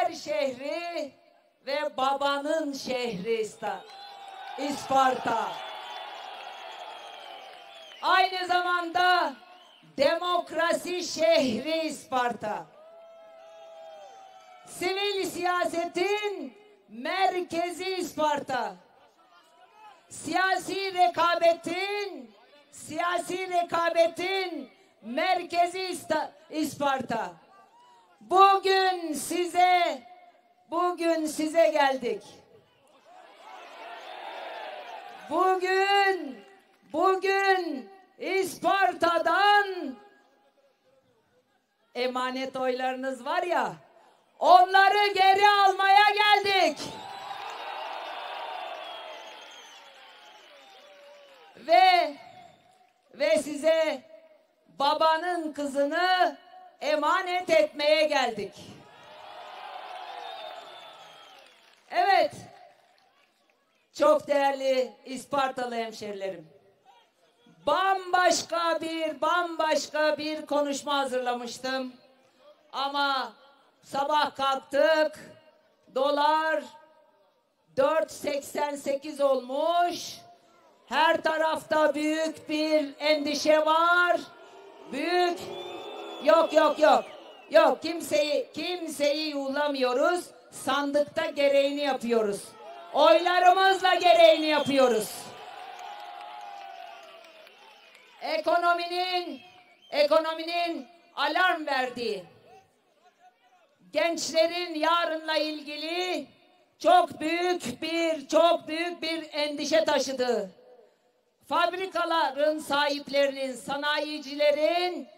Zafer şehri ve babanın şehri İsparta. Aynı zamanda demokrasi şehri İsparta. Sivil siyasetin merkezi İsparta. Siyasi rekabetin siyasi rekabetin merkezi İsparta. Bugün size bugün size geldik. Bugün bugün İsparta'dan emanet oylarınız var ya onları geri almaya geldik. Ve ve size babanın kızını emanet etmeye geldik. Evet. Çok değerli İspartalı hemşerilerim. Bambaşka bir, bambaşka bir konuşma hazırlamıştım. Ama sabah kalktık. Dolar 4.88 olmuş. Her tarafta büyük bir endişe var. Büyük yok yok yok. Yok kimseyi kimseyi yuhlamıyoruz. Sandıkta gereğini yapıyoruz. Oylarımızla gereğini yapıyoruz. Ekonominin ekonominin alarm verdiği gençlerin yarınla ilgili çok büyük bir çok büyük bir endişe taşıdığı fabrikaların sahiplerinin, sanayicilerin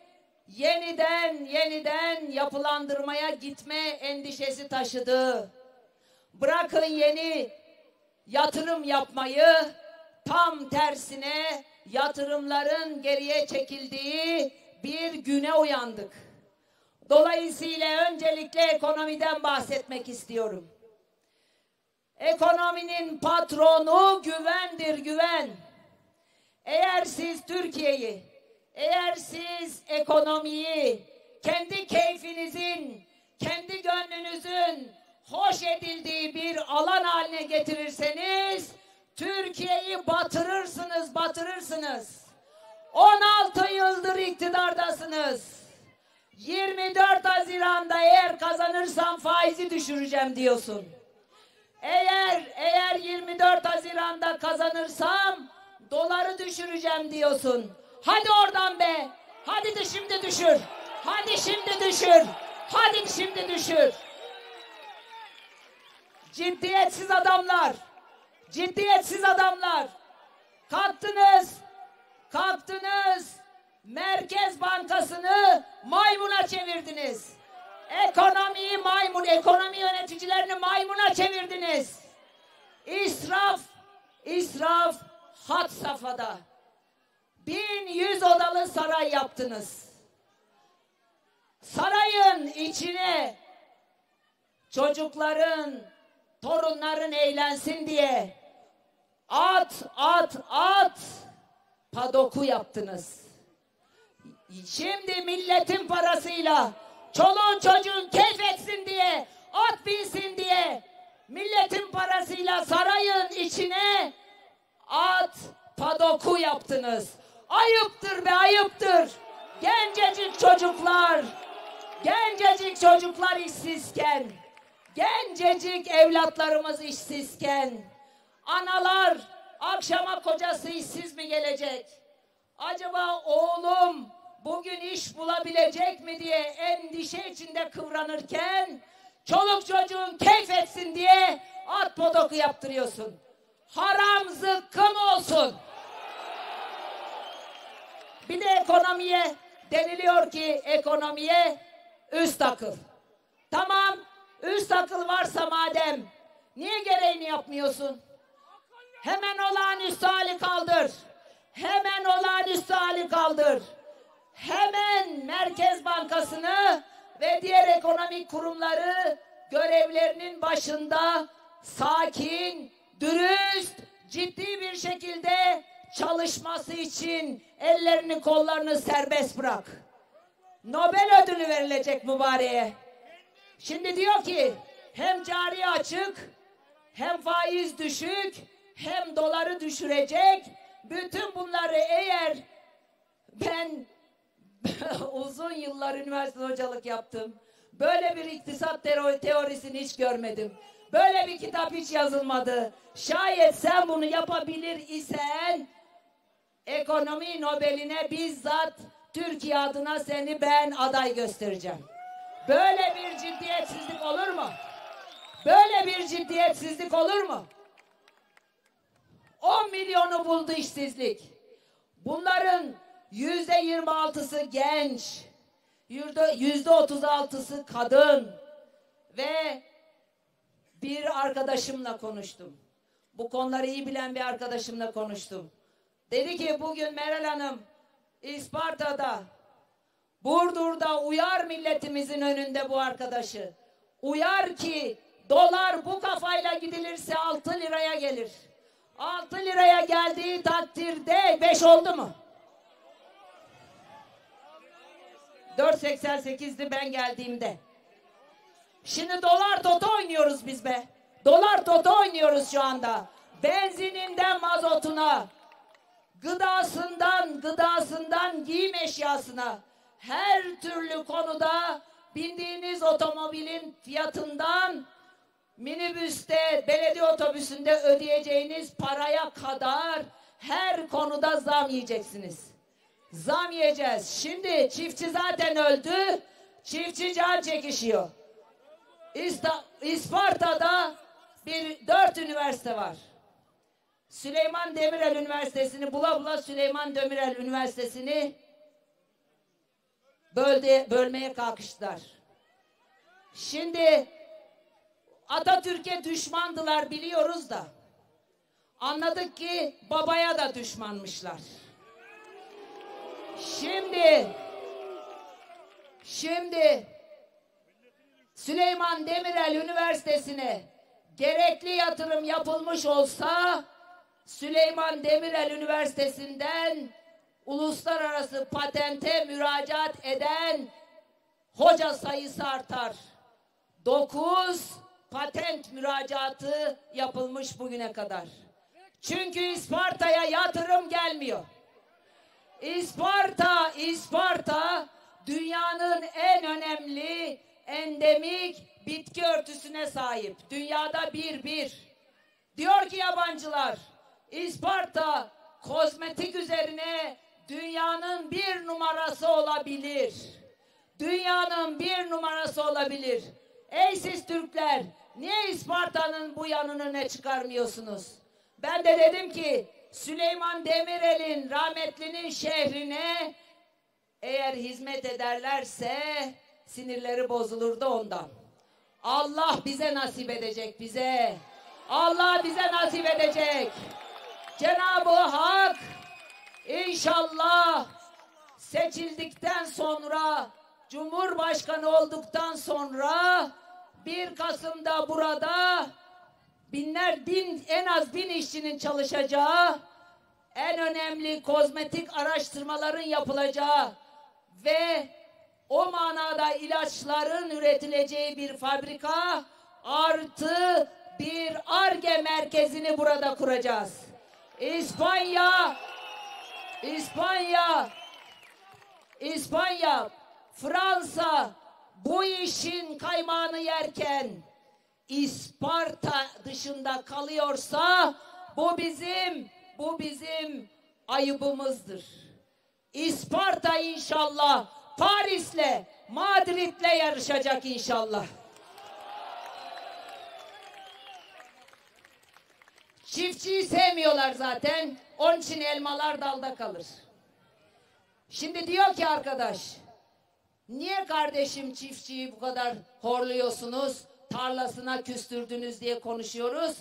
yeniden yeniden yapılandırmaya gitme endişesi taşıdığı, bırakın yeni yatırım yapmayı, tam tersine yatırımların geriye çekildiği bir güne uyandık. Dolayısıyla öncelikle ekonomiden bahsetmek istiyorum. Ekonominin patronu güvendir, güven. Eğer siz Türkiye'yi, eğer siz ekonomiyi kendi keyfinizin, kendi gönlünüzün hoş edildiği bir alan haline getirirseniz Türkiye'yi batırırsınız, batırırsınız. 16 yıldır iktidardasınız. 24 Haziran'da eğer kazanırsam faizi düşüreceğim diyorsun. Eğer eğer 24 Haziran'da kazanırsam doları düşüreceğim diyorsun. Hadi oradan be. Hadi de şimdi düşür. Hadi şimdi düşür. Hadi şimdi düşür. Ciddiyetsiz adamlar. Ciddiyetsiz adamlar. Kalktınız. Kalktınız. Merkez Bankası'nı maymuna çevirdiniz. Ekonomiyi maymun, ekonomi yöneticilerini maymuna çevirdiniz. İsraf, israf hat safhada. 1100 odalı saray yaptınız. Sarayın içine çocukların, torunların eğlensin diye at, at, at padoku yaptınız. Şimdi milletin parasıyla çoluğun çocuğun keyif etsin diye at binsin diye milletin parasıyla sarayın içine at padoku yaptınız. Ayıptır be ayıptır. Gencecik çocuklar, gencecik çocuklar işsizken, gencecik evlatlarımız işsizken, analar akşama kocası işsiz mi gelecek? Acaba oğlum bugün iş bulabilecek mi diye endişe içinde kıvranırken çoluk çocuğun keyif etsin diye at podoku yaptırıyorsun. Haram zıkkım olsun. Bir de ekonomiye deniliyor ki ekonomiye üst akıl. Tamam üst akıl varsa madem niye gereğini yapmıyorsun? Hemen olağanüstü hali kaldır. Hemen olağanüstü hali kaldır. Hemen Merkez Bankası'nı ve diğer ekonomik kurumları görevlerinin başında sakin, dürüst, ciddi bir şekilde çalışması için ellerini kollarını serbest bırak. Nobel ödülü verilecek mübareğe. Şimdi diyor ki hem cari açık, hem faiz düşük, hem doları düşürecek. Bütün bunları eğer ben uzun yıllar üniversite hocalık yaptım. Böyle bir iktisat teorisini hiç görmedim. Böyle bir kitap hiç yazılmadı. Şayet sen bunu yapabilir isen ekonomi Nobel'ine bizzat Türkiye adına seni ben aday göstereceğim. Böyle bir ciddiyetsizlik olur mu? Böyle bir ciddiyetsizlik olur mu? 10 milyonu buldu işsizlik. Bunların yüzde 26'sı genç, yüzde 36'sı kadın ve bir arkadaşımla konuştum. Bu konuları iyi bilen bir arkadaşımla konuştum. Dedi ki bugün Meral Hanım İsparta'da Burdur'da uyar milletimizin önünde bu arkadaşı. Uyar ki dolar bu kafayla gidilirse 6 liraya gelir. 6 liraya geldiği takdirde 5 oldu mu? 4.88'di ben geldiğimde. Şimdi dolar toto oynuyoruz biz be. Dolar toto oynuyoruz şu anda. Benzininden mazotuna, gıdasından, gıdasından giyim eşyasına, her türlü konuda bindiğiniz otomobilin fiyatından minibüste, belediye otobüsünde ödeyeceğiniz paraya kadar her konuda zam yiyeceksiniz. Zam yiyeceğiz. Şimdi çiftçi zaten öldü. Çiftçi can çekişiyor. İsta İsparta'da bir dört üniversite var. Süleyman Demirel Üniversitesi'ni bula bula Süleyman Demirel Üniversitesi'ni bölde, bölmeye kalkıştılar. Şimdi Atatürk'e düşmandılar biliyoruz da anladık ki babaya da düşmanmışlar. Şimdi şimdi Süleyman Demirel Üniversitesi'ne gerekli yatırım yapılmış olsa Süleyman Demirel Üniversitesi'nden uluslararası patente müracaat eden hoca sayısı artar. Dokuz patent müracaatı yapılmış bugüne kadar. Çünkü İsparta'ya yatırım gelmiyor. İsparta, İsparta dünyanın en önemli endemik bitki örtüsüne sahip. Dünyada bir bir. Diyor ki yabancılar, İsparta kozmetik üzerine dünyanın bir numarası olabilir. Dünyanın bir numarası olabilir. Ey siz Türkler, niye İsparta'nın bu yanını ne çıkarmıyorsunuz? Ben de dedim ki Süleyman Demirel'in rahmetlinin şehrine eğer hizmet ederlerse sinirleri bozulur da ondan. Allah bize nasip edecek bize. Allah bize nasip edecek. Cenab-ı Hak inşallah seçildikten sonra Cumhurbaşkanı olduktan sonra 1 Kasım'da burada binler bin en az bin işçinin çalışacağı en önemli kozmetik araştırmaların yapılacağı ve o manada ilaçların üretileceği bir fabrika artı bir ARGE merkezini burada kuracağız. İspanya İspanya İspanya Fransa bu işin kaymağını yerken İsparta dışında kalıyorsa bu bizim bu bizim ayıbımızdır. İsparta inşallah Paris'le Madrid'le yarışacak inşallah. Çiftçiyi sevmiyorlar zaten. Onun için elmalar dalda kalır. Şimdi diyor ki arkadaş, niye kardeşim çiftçiyi bu kadar horluyorsunuz, tarlasına küstürdünüz diye konuşuyoruz.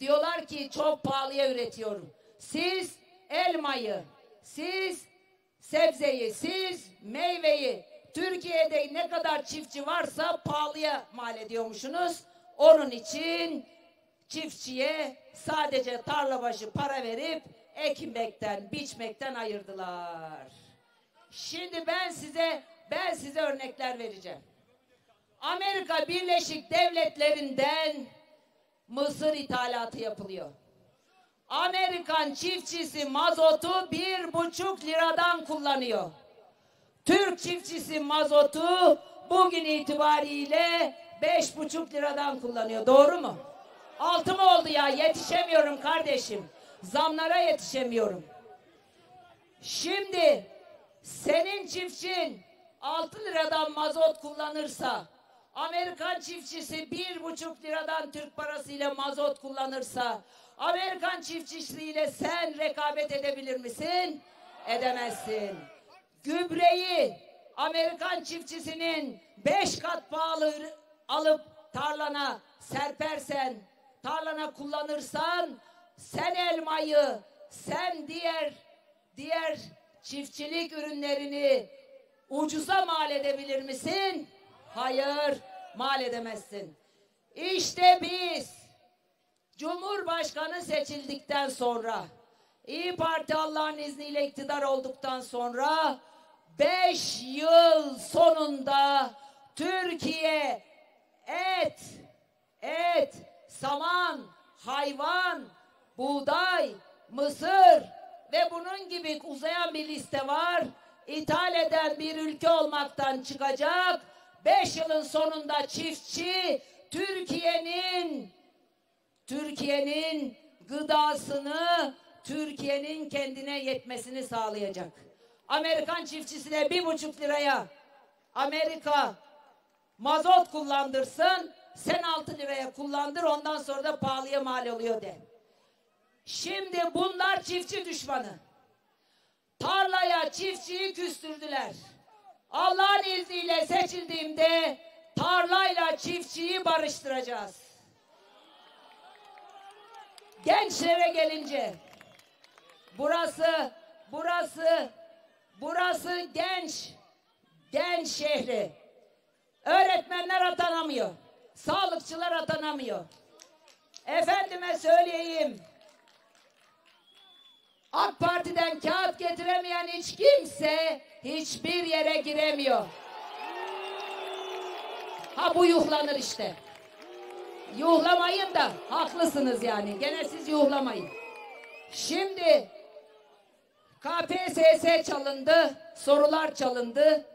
Diyorlar ki çok pahalıya üretiyorum. Siz elmayı, siz sebzeyi, siz meyveyi Türkiye'de ne kadar çiftçi varsa pahalıya mal ediyormuşsunuz. Onun için çiftçiye sadece tarla başı para verip ekmekten, biçmekten ayırdılar. Şimdi ben size ben size örnekler vereceğim. Amerika Birleşik Devletleri'nden mısır ithalatı yapılıyor. Amerikan çiftçisi mazotu bir buçuk liradan kullanıyor. Türk çiftçisi mazotu bugün itibariyle beş buçuk liradan kullanıyor. Doğru mu? Altı mı oldu ya? Yetişemiyorum kardeşim. Zamlara yetişemiyorum. Şimdi senin çiftçin 6 liradan mazot kullanırsa Amerikan çiftçisi bir buçuk liradan Türk parasıyla mazot kullanırsa Amerikan çiftçisiyle sen rekabet edebilir misin? Edemezsin. Gübreyi Amerikan çiftçisinin beş kat pahalı alıp tarlana serpersen, tarlana kullanırsan sen elmayı, sen diğer diğer çiftçilik ürünlerini ucuza mal edebilir misin? Hayır, mal edemezsin. İşte biz Cumhurbaşkanı seçildikten sonra İyi Parti Allah'ın izniyle iktidar olduktan sonra beş yıl sonunda Türkiye et, et, saman, hayvan, buğday, mısır ve bunun gibi uzayan bir liste var. İthal eden bir ülke olmaktan çıkacak. Beş yılın sonunda çiftçi Türkiye'nin Türkiye'nin gıdasını Türkiye'nin kendine yetmesini sağlayacak. Amerikan çiftçisine bir buçuk liraya Amerika mazot kullandırsın sen altı liraya kullandır ondan sonra da pahalıya mal oluyor de. Şimdi bunlar çiftçi düşmanı. Tarlaya çiftçiyi küstürdüler. Allah'ın izniyle seçildiğimde tarlayla çiftçiyi barıştıracağız. Gençlere gelince burası burası burası genç genç şehri. Öğretmenler atanamıyor. Sağlıkçılar atanamıyor. Efendime söyleyeyim. AK Parti'den kağıt getiremeyen hiç kimse hiçbir yere giremiyor. Ha bu yuhlanır işte. Yuhlamayın da haklısınız yani. Gene siz yuhlamayın. Şimdi KPSS çalındı, sorular çalındı.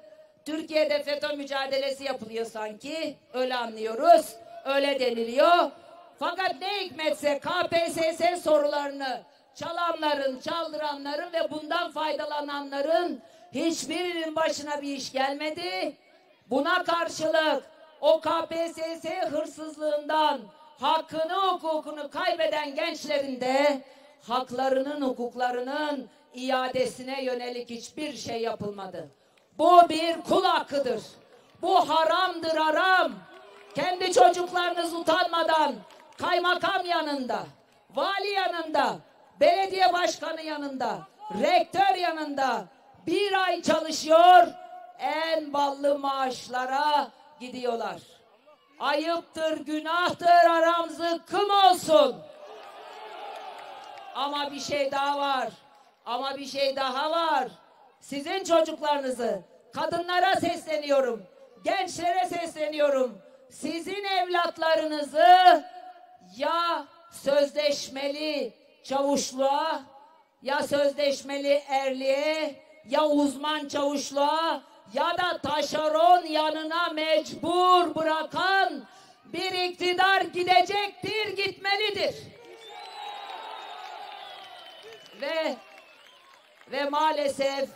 Türkiye'de FETÖ mücadelesi yapılıyor sanki. Öyle anlıyoruz. Öyle deniliyor. Fakat ne hikmetse KPSS sorularını çalanların, çaldıranların ve bundan faydalananların hiçbirinin başına bir iş gelmedi. Buna karşılık o KPSS hırsızlığından hakkını hukukunu kaybeden gençlerin de haklarının hukuklarının iadesine yönelik hiçbir şey yapılmadı. Bu bir kul hakkıdır. Bu haramdır haram. Kendi çocuklarınız utanmadan kaymakam yanında, vali yanında, belediye başkanı yanında, rektör yanında bir ay çalışıyor, en ballı maaşlara gidiyorlar. Ayıptır, günahtır, aram zıkkım olsun. Ama bir şey daha var. Ama bir şey daha var. Sizin çocuklarınızı, kadınlara sesleniyorum, gençlere sesleniyorum. Sizin evlatlarınızı ya sözleşmeli çavuşluğa ya sözleşmeli erliğe ya uzman çavuşluğa ya da taşeron yanına mecbur bırakan bir iktidar gidecektir, gitmelidir. Ve ve maalesef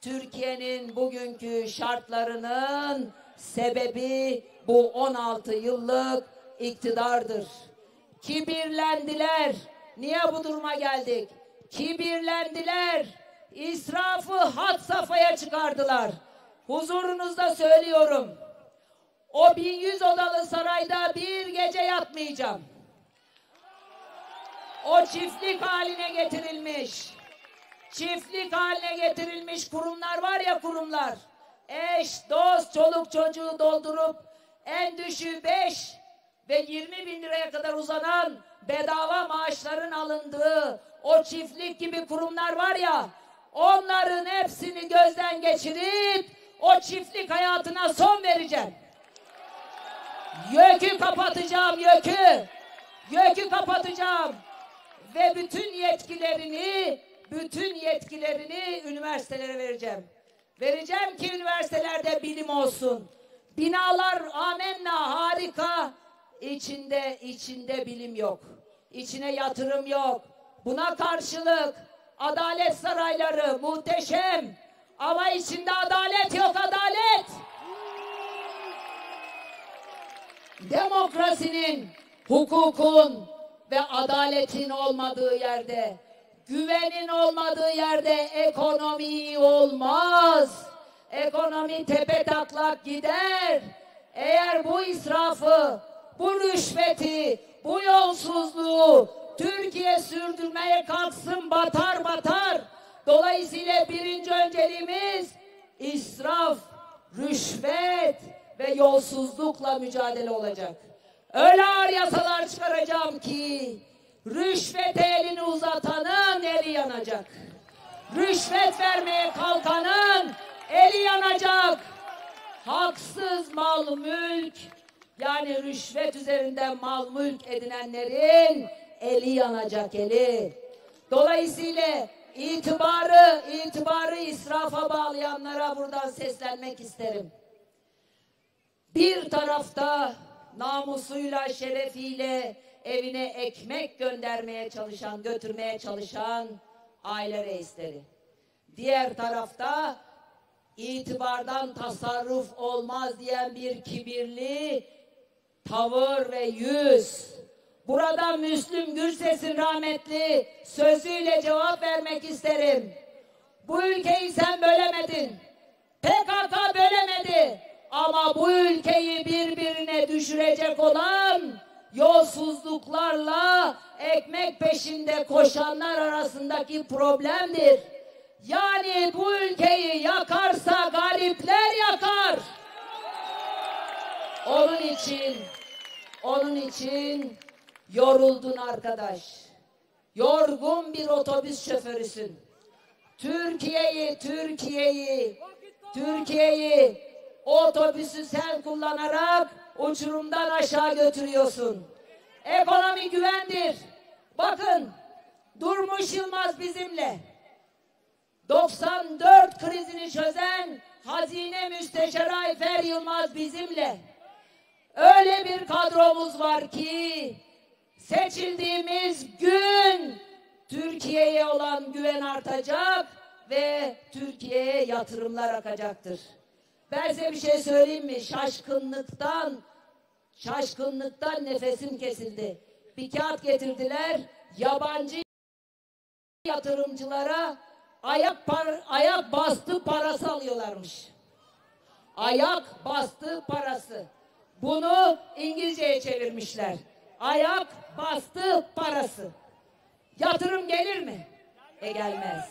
Türkiye'nin bugünkü şartlarının sebebi bu 16 yıllık iktidardır. Kibirlendiler. Niye bu duruma geldik? Kibirlendiler. İsrafı hat safhaya çıkardılar. Huzurunuzda söylüyorum. O 1100 odalı sarayda bir gece yatmayacağım. O çiftlik haline getirilmiş. Çiftlik haline getirilmiş kurumlar var ya kurumlar. Eş, dost, çoluk çocuğu doldurup en düşüğü 5 ve 20 bin liraya kadar uzanan bedava maaşların alındığı o çiftlik gibi kurumlar var ya onların hepsini gözden geçirip o çiftlik hayatına son vereceğim. YÖK'ü kapatacağım YÖK'ü. YÖK'ü kapatacağım. Ve bütün yetkilerini, bütün yetkilerini üniversitelere vereceğim. Vereceğim ki üniversitelerde bilim olsun. Binalar amenna harika. İçinde, içinde bilim yok. İçine yatırım yok. Buna karşılık adalet sarayları muhteşem. Ama içinde adalet yok adalet. Demokrasinin, hukukun ve adaletin olmadığı yerde, güvenin olmadığı yerde ekonomi olmaz. Ekonomi tepe taklak gider. Eğer bu israfı, bu rüşveti, bu yolsuzluğu Türkiye sürdürmeye kalksın batar batar. Dolayısıyla birinci önceliğimiz israf, rüşvet ve yolsuzlukla mücadele olacak. Öyle ağır yasalar çıkaracağım ki rüşvet elini uzatanın eli yanacak. Rüşvet vermeye kalkanın eli yanacak. Haksız mal mülk yani rüşvet üzerinden mal mülk edinenlerin eli yanacak eli. Dolayısıyla itibarı, itibarı israfa bağlayanlara buradan seslenmek isterim. Bir tarafta namusuyla, şerefiyle evine ekmek göndermeye çalışan, götürmeye çalışan aile reisleri. Diğer tarafta itibardan tasarruf olmaz diyen bir kibirli tavır ve yüz. Burada Müslüm Gürses'in rahmetli sözüyle cevap vermek isterim. Bu ülkeyi sen bölemedin. PKK bölemedi. Ama bu ülkeyi birbirine düşürecek olan yolsuzluklarla ekmek peşinde koşanlar arasındaki problemdir. Yani bu ülkeyi yakarsa garipler yakar. Onun için, onun için yoruldun arkadaş. Yorgun bir otobüs şoförüsün. Türkiye'yi, Türkiye'yi, Türkiye'yi otobüsü sen kullanarak uçurumdan aşağı götürüyorsun. Ekonomi güvendir. Bakın Durmuş Yılmaz bizimle. 94 krizini çözen Hazine Müsteşarı Ayfer Yılmaz bizimle. Öyle bir kadromuz var ki seçildiğimiz gün Türkiye'ye olan güven artacak ve Türkiye'ye yatırımlar akacaktır. Ben size bir şey söyleyeyim mi? Şaşkınlıktan şaşkınlıktan nefesim kesildi. Bir kağıt getirdiler. Yabancı yatırımcılara ayak par ayak bastı parası alıyorlarmış. Ayak bastı parası. Bunu İngilizceye çevirmişler. Ayak bastı parası. Yatırım gelir mi? E gelmez.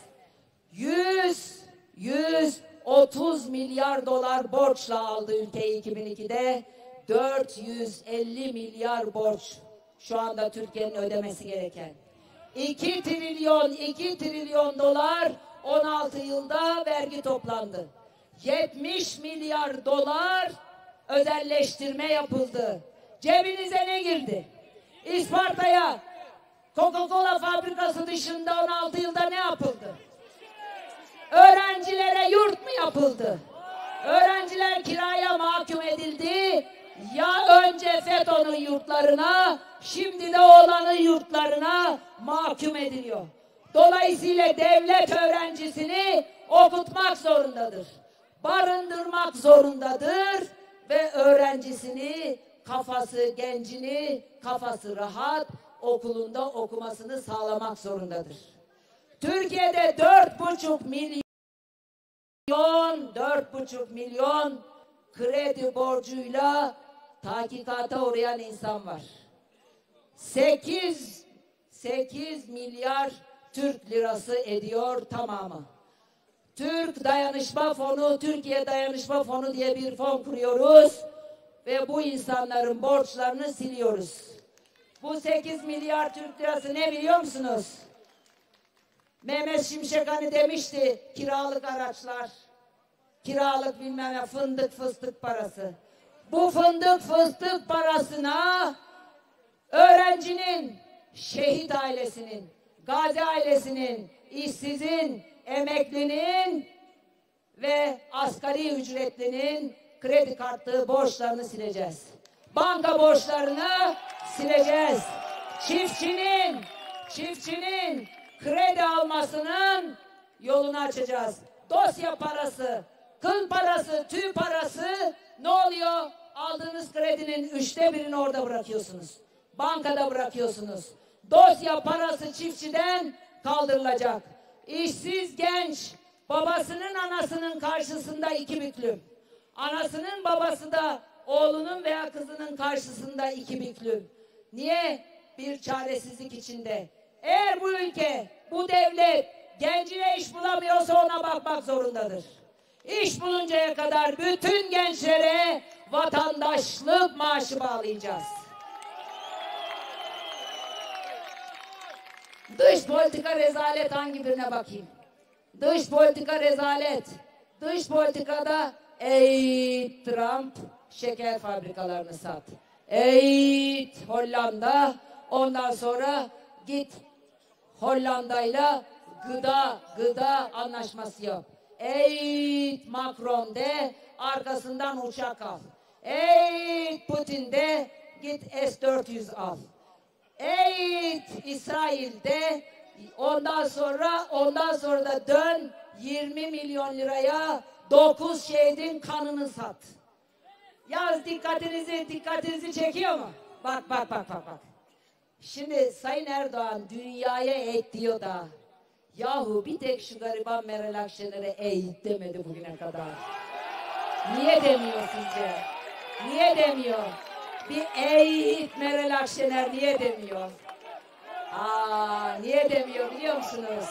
100 130 milyar dolar borçla aldı ülkeyi 2002'de. 450 milyar borç şu anda Türkiye'nin ödemesi gereken. 2 trilyon 2 trilyon dolar 16 yılda vergi toplandı. 70 milyar dolar özelleştirme yapıldı. Cebinize ne girdi? İsparta'ya Coca-Cola fabrikası dışında 16 yılda ne yapıldı? Öğrencilere yurt mu yapıldı? Öğrenciler kiraya mahkum edildi. Ya önce FETÖ'nün yurtlarına, şimdi de olanın yurtlarına mahkum ediliyor. Dolayısıyla devlet öğrencisini okutmak zorundadır. Barındırmak zorundadır ve öğrencisini, kafası, gencini, kafası rahat okulunda okumasını sağlamak zorundadır. Türkiye'de dört buçuk milyon, dört buçuk milyon kredi borcuyla tahkikata uğrayan insan var. Sekiz, sekiz milyar Türk lirası ediyor tamamı. Türk Dayanışma Fonu, Türkiye Dayanışma Fonu diye bir fon kuruyoruz ve bu insanların borçlarını siliyoruz. Bu 8 milyar Türk lirası ne biliyor musunuz? Mehmet Şimşek hani demişti kiralık araçlar, kiralık bilmem ne fındık fıstık parası. Bu fındık fıstık parasına öğrencinin, şehit ailesinin, gazi ailesinin, işsizin, emeklinin ve asgari ücretlinin kredi kartı borçlarını sileceğiz. Banka borçlarını sileceğiz. Çiftçinin, çiftçinin kredi almasının yolunu açacağız. Dosya parası, kıl parası, tüy parası ne oluyor? Aldığınız kredinin üçte birini orada bırakıyorsunuz. Bankada bırakıyorsunuz. Dosya parası çiftçiden kaldırılacak. İşsiz genç babasının anasının karşısında iki büklüm. Anasının babası da oğlunun veya kızının karşısında iki büklüm. Niye? Bir çaresizlik içinde. Eğer bu ülke, bu devlet gencine iş bulamıyorsa ona bakmak zorundadır. İş buluncaya kadar bütün gençlere vatandaşlık maaşı bağlayacağız. Dış politika rezalet hangi birine bakayım? Dış politika rezalet. Dış politikada ey Trump şeker fabrikalarını sat. Ey Hollanda ondan sonra git Hollanda'yla gıda gıda anlaşması yap. Ey Macron de arkasından uçak al. Ey Putin de git S-400 al. Ey İsrail'de ondan sonra ondan sonra da dön 20 milyon liraya 9 şehidin kanını sat. Yalnız dikkatinizi dikkatinizi çekiyor mu? Bak bak bak bak bak. Şimdi Sayın Erdoğan dünyaya eğit diyor da yahu bir tek şu gariban Meral Akşener'e eğit demedi bugüne kadar. Niye demiyor sizce? Niye demiyor? Bir eğit Meral Akşener niye demiyor? Aa, niye demiyor biliyor musunuz?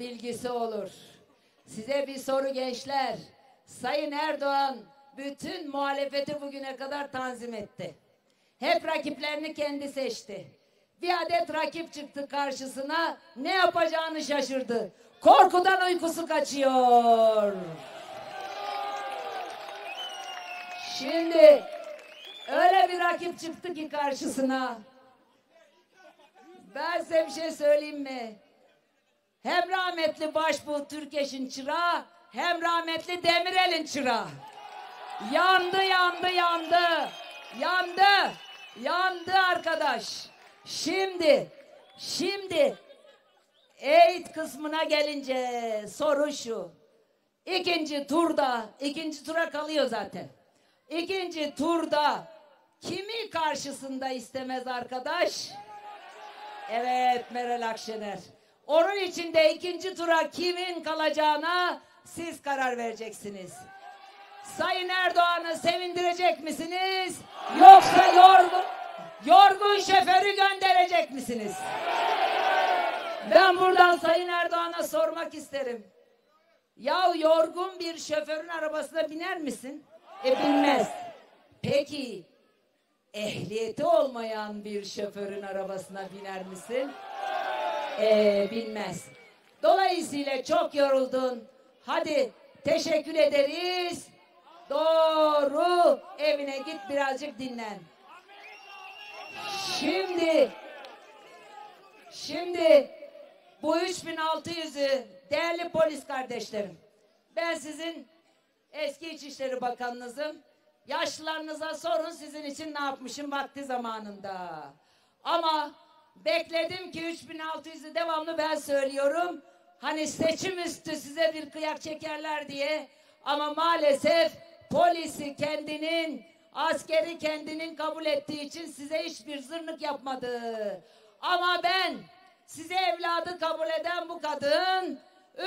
Bilgisi olur. Size bir soru gençler. Sayın Erdoğan bütün muhalefeti bugüne kadar tanzim etti. Hep rakiplerini kendi seçti. Bir adet rakip çıktı karşısına ne yapacağını şaşırdı. Korkudan uykusu kaçıyor. Şimdi öyle bir rakip çıktı ki karşısına. Ben size bir şey söyleyeyim mi? Hem rahmetli Başbuğ Türkeş'in çırağı hem rahmetli Demirel'in çırağı. Yandı, yandı, yandı. Yandı. Yandı arkadaş. Şimdi, şimdi eğit kısmına gelince soru şu. İkinci turda, ikinci tura kalıyor zaten. İkinci turda kimi karşısında istemez arkadaş? Evet Meral Akşener. Onun için de ikinci tura kimin kalacağına siz karar vereceksiniz. Sayın Erdoğan'ı sevindirecek misiniz? Yoksa yorgun, yorgun şoförü gönderecek misiniz? Ben buradan Sayın Erdoğan'a sormak isterim. Ya yorgun bir şoförün arabasına biner misin? E binmez. Peki ehliyeti olmayan bir şoförün arabasına biner misin? Ee, binmez. Dolayısıyla çok yoruldun. Hadi teşekkür ederiz. Doğru evine git birazcık dinlen. Şimdi şimdi bu 3600'ü değerli polis kardeşlerim ben sizin eski İçişleri Bakanınızım. Yaşlılarınıza sorun sizin için ne yapmışım vakti zamanında. Ama bekledim ki 3600'ü devamlı ben söylüyorum. Hani seçim üstü size bir kıyak çekerler diye. Ama maalesef polisi kendinin, askeri kendinin kabul ettiği için size hiçbir zırnık yapmadı. Ama ben size evladı kabul eden bu kadın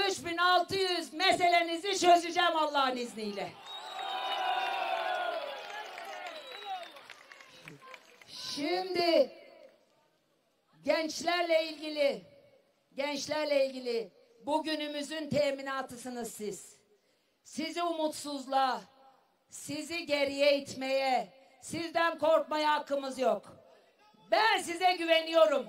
3600 meselenizi çözeceğim Allah'ın izniyle. Şimdi Gençlerle ilgili, gençlerle ilgili bugünümüzün teminatısınız siz. Sizi umutsuzluğa, sizi geriye itmeye, sizden korkmaya hakkımız yok. Ben size güveniyorum.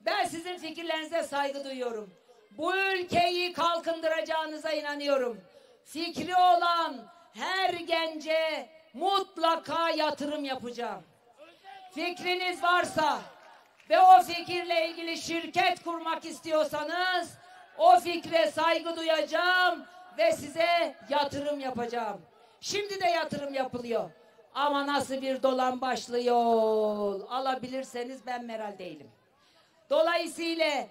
Ben sizin fikirlerinize saygı duyuyorum. Bu ülkeyi kalkındıracağınıza inanıyorum. Fikri olan her gence mutlaka yatırım yapacağım. Fikriniz varsa ve o fikirle ilgili şirket kurmak istiyorsanız o fikre saygı duyacağım ve size yatırım yapacağım. Şimdi de yatırım yapılıyor. Ama nasıl bir dolan başlı yol alabilirseniz ben meral değilim. Dolayısıyla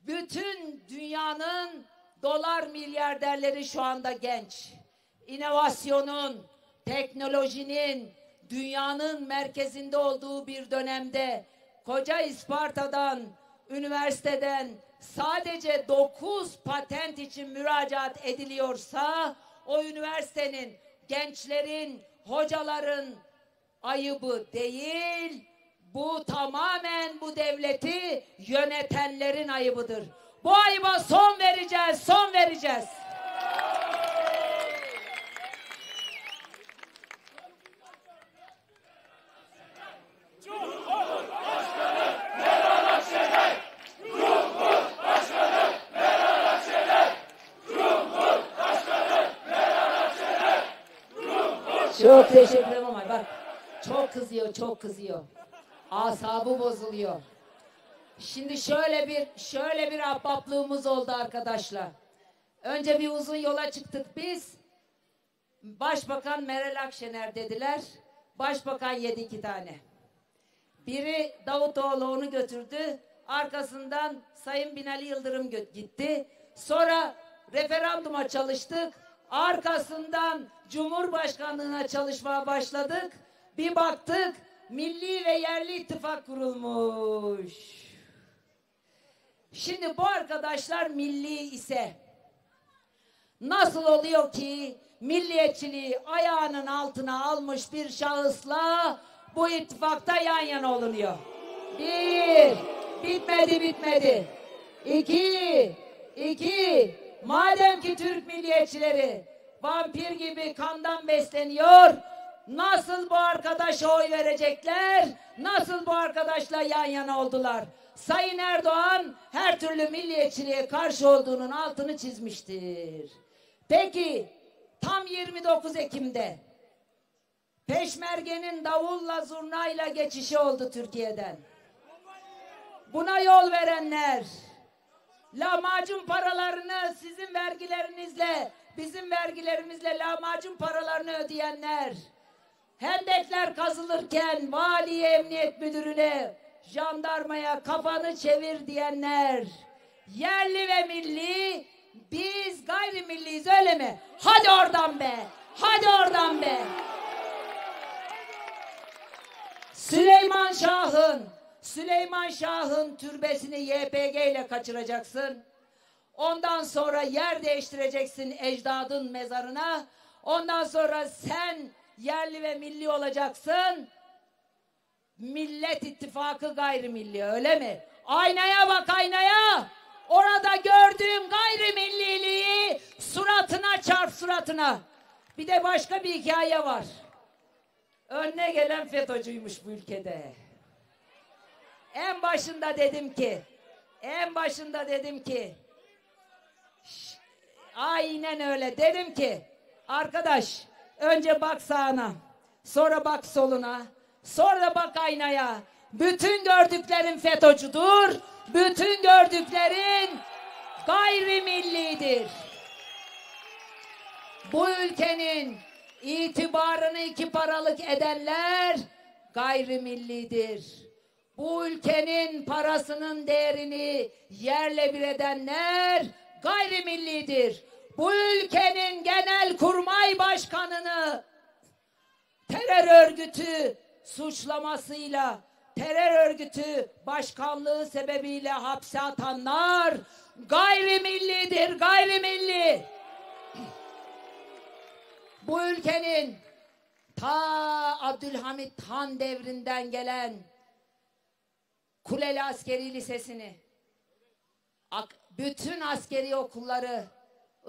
bütün dünyanın dolar milyarderleri şu anda genç. İnovasyonun, teknolojinin dünyanın merkezinde olduğu bir dönemde koca İsparta'dan, üniversiteden sadece 9 patent için müracaat ediliyorsa o üniversitenin, gençlerin, hocaların ayıbı değil, bu tamamen bu devleti yönetenlerin ayıbıdır. Bu ayıba son vereceğiz, son vereceğiz. Teşekkür ederim ama bak çok kızıyor, çok kızıyor. Asabı bozuluyor. Şimdi şöyle bir şöyle bir ahbaplığımız oldu arkadaşlar. Önce bir uzun yola çıktık biz. Başbakan Meral Akşener dediler. Başbakan yedi iki tane. Biri Davutoğlu onu götürdü. Arkasından Sayın Binali Yıldırım gitti. Sonra referanduma çalıştık. Arkasından Cumhurbaşkanlığına çalışmaya başladık. Bir baktık milli ve yerli ittifak kurulmuş. Şimdi bu arkadaşlar milli ise nasıl oluyor ki milliyetçiliği ayağının altına almış bir şahısla bu ittifakta yan yana olunuyor? Bir, bitmedi bitmedi. İki, iki, madem ki Türk milliyetçileri vampir gibi kandan besleniyor, nasıl bu arkadaşa oy verecekler, nasıl bu arkadaşla yan yana oldular? Sayın Erdoğan her türlü milliyetçiliğe karşı olduğunun altını çizmiştir. Peki tam 29 Ekim'de Peşmerge'nin davulla zurnayla geçişi oldu Türkiye'den. Buna yol verenler, lahmacun paralarını sizin vergilerinizle, bizim vergilerimizle lahmacun paralarını ödeyenler, hendekler kazılırken valiye emniyet müdürüne, jandarmaya kafanı çevir diyenler, yerli ve milli, biz gayrimilliyiz öyle mi? Hadi oradan be, hadi oradan be. Süleyman Şah'ın Süleyman Şah'ın türbesini YPG ile kaçıracaksın. Ondan sonra yer değiştireceksin ecdadın mezarına. Ondan sonra sen yerli ve milli olacaksın. Millet İttifakı gayrimilli öyle mi? Aynaya bak aynaya. Orada gördüğün gayrimilliliği suratına çarp suratına. Bir de başka bir hikaye var. Önüne gelen FETÖ'cüymüş bu ülkede. En başında dedim ki, en başında dedim ki, aynen öyle dedim ki, arkadaş önce bak sağına, sonra bak soluna, sonra bak aynaya. Bütün gördüklerin FETÖ'cüdür, bütün gördüklerin gayrimillidir. Bu ülkenin itibarını iki paralık edenler gayrimillidir. Bu ülkenin parasının değerini yerle bir edenler gayrimillidir. Bu ülkenin genel kurmay başkanını terör örgütü suçlamasıyla terör örgütü başkanlığı sebebiyle hapse atanlar gayrimillidir, gayrimilli. Bu ülkenin ta Abdülhamit Han devrinden gelen Kuleli Askeri Lisesi'ni, bütün askeri okulları,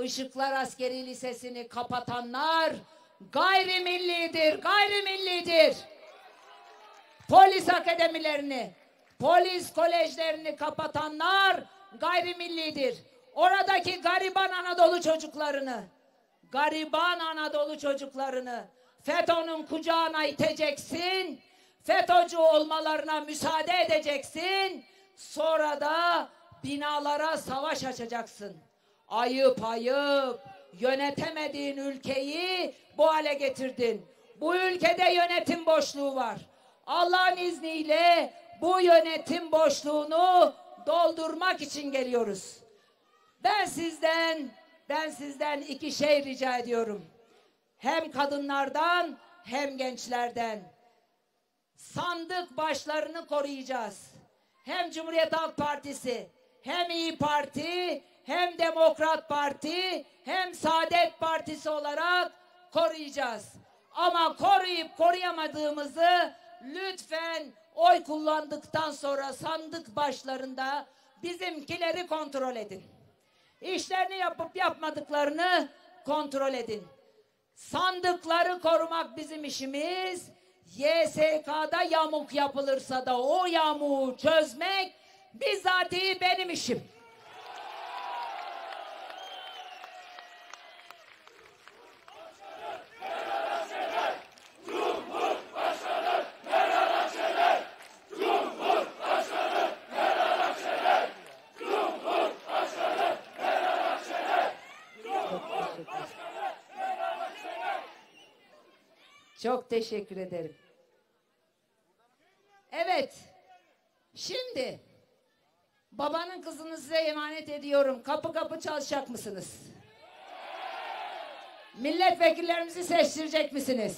Işıklar Askeri Lisesi'ni kapatanlar gayrimillidir, gayrimillidir. Polis akademilerini, polis kolejlerini kapatanlar gayrimillidir. Oradaki gariban Anadolu çocuklarını, gariban Anadolu çocuklarını FETÖ'nün kucağına iteceksin. FETÖ'cü olmalarına müsaade edeceksin. Sonra da binalara savaş açacaksın. Ayıp ayıp. Yönetemediğin ülkeyi bu hale getirdin. Bu ülkede yönetim boşluğu var. Allah'ın izniyle bu yönetim boşluğunu doldurmak için geliyoruz. Ben sizden ben sizden iki şey rica ediyorum. Hem kadınlardan hem gençlerden. Sandık başlarını koruyacağız. Hem Cumhuriyet Halk Partisi, hem İyi Parti, hem Demokrat Parti, hem Saadet Partisi olarak koruyacağız. Ama koruyup koruyamadığımızı lütfen oy kullandıktan sonra sandık başlarında bizimkileri kontrol edin. İşlerini yapıp yapmadıklarını kontrol edin. Sandıkları korumak bizim işimiz. YSK'da yamuk yapılırsa da o yamuğu çözmek bizatihi benim işim. Teşekkür ederim. Evet. Şimdi babanın kızını size emanet ediyorum. Kapı kapı çalışacak mısınız? Milletvekillerimizi seçtirecek misiniz?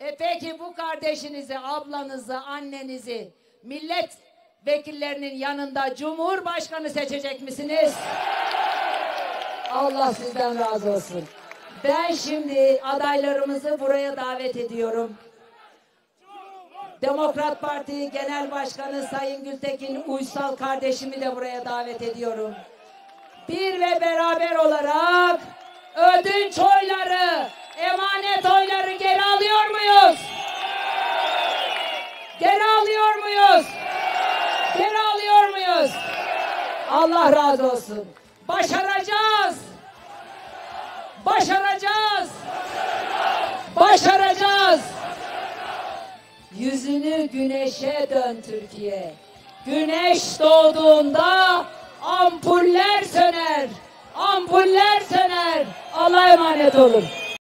E peki bu kardeşinizi, ablanızı, annenizi milletvekillerinin yanında Cumhurbaşkanı seçecek misiniz? Allah sizden razı olsun. Ben şimdi adaylarımızı buraya davet ediyorum. Demokrat Parti Genel Başkanı Sayın Gültekin Uysal kardeşimi de buraya davet ediyorum. Bir ve beraber olarak ödünç oyları, emanet oyları geri alıyor muyuz? Geri alıyor muyuz? Geri alıyor muyuz? Allah razı olsun. Başaracağız. Başaracağız. Başaracağız. Yüzünü güneşe dön Türkiye. Güneş doğduğunda ampuller söner. Ampuller söner. Allah'a emanet olun.